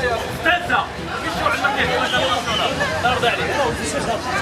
استاذة مشوا على المكان لا رضي عليك.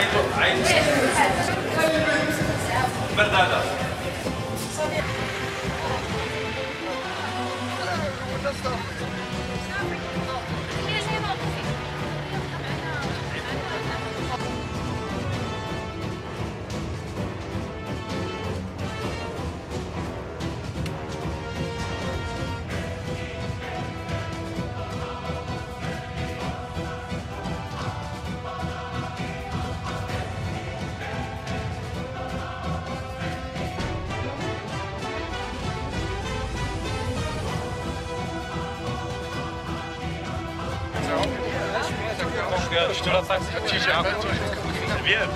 عايزه عايزه برداده Wir.